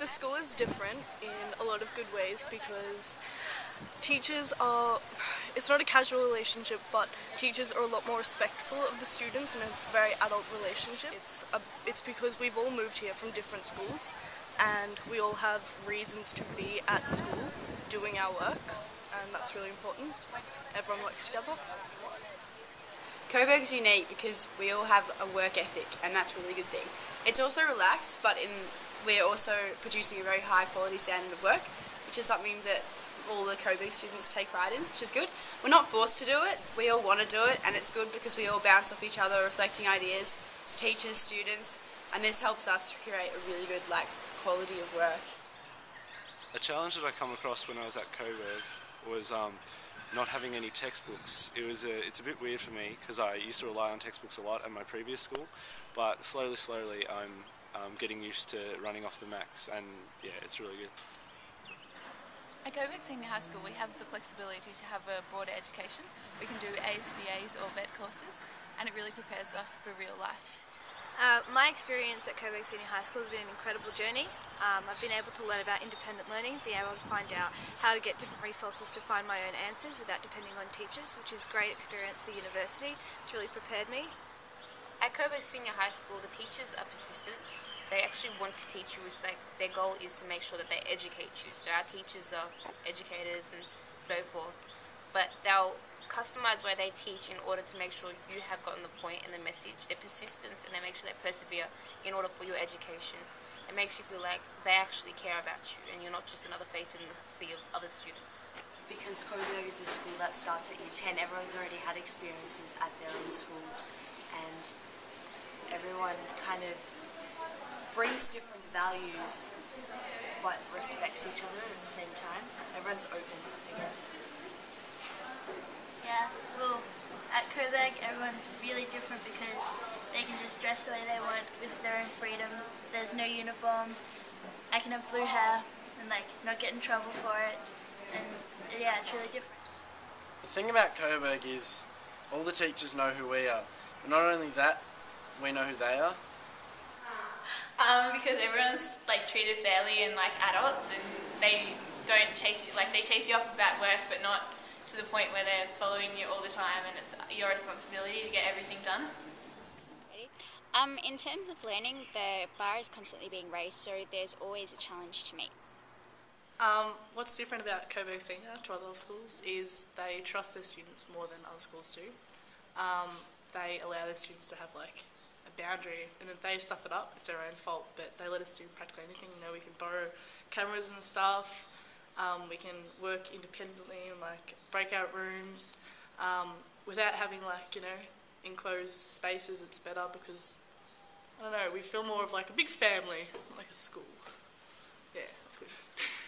The school is different in a lot of good ways because teachers are it's not a casual relationship but teachers are a lot more respectful of the students and it's a very adult relationship. It's a, it's because we've all moved here from different schools and we all have reasons to be at school doing our work and that's really important. Everyone works together. Coburg's unique because we all have a work ethic and that's a really good thing. It's also relaxed but in we're also producing a very high quality standard of work which is something that all the Coburg students take pride in, which is good. We're not forced to do it, we all want to do it, and it's good because we all bounce off each other, reflecting ideas, teachers, students, and this helps us to create a really good like quality of work. A challenge that I come across when I was at Coburg was um, not having any textbooks. It was a, it's a bit weird for me because I used to rely on textbooks a lot at my previous school, but slowly, slowly, I'm um, getting used to running off the Macs, and yeah, it's really good. At Coburg Senior High School we have the flexibility to have a broader education. We can do ASBAs or VET courses and it really prepares us for real life. Uh, my experience at Coburg Senior High School has been an incredible journey. Um, I've been able to learn about independent learning, being able to find out how to get different resources to find my own answers without depending on teachers, which is great experience for university. It's really prepared me. At Coburg Senior High School, the teachers are persistent they actually want to teach you. Is like their goal is to make sure that they educate you. So our teachers are educators and so forth, but they'll customize where they teach in order to make sure you have gotten the point and the message. They're and they make sure they persevere in order for your education. It makes you feel like they actually care about you and you're not just another face in the sea of other students. Because Coburg is a school that starts at year 10, everyone's already had experiences at their own schools and everyone kind of brings different values but respects each other at the same time. Everyone's open, I guess. Yeah, well, at Coburg everyone's really different because they can just dress the way they want with their own freedom. There's no uniform. I can have blue hair and like not get in trouble for it. And yeah, it's really different. The thing about Coburg is all the teachers know who we are. But not only that, we know who they are. Um, because everyone's like treated fairly and like adults, and they don't chase you like they chase you up about work, but not to the point where they're following you all the time, and it's your responsibility to get everything done. Um, in terms of learning, the bar is constantly being raised, so there's always a challenge to meet. Um, what's different about Coburg Senior to other schools is they trust their students more than other schools do. Um, they allow their students to have like a boundary, and if they stuff it up, it's their own fault. But they let us do practically anything. You know, we can borrow cameras and stuff. Um, we can work independently in like breakout rooms um, without having like you know enclosed spaces. It's better because I don't know. We feel more of like a big family, like a school. Yeah, that's good.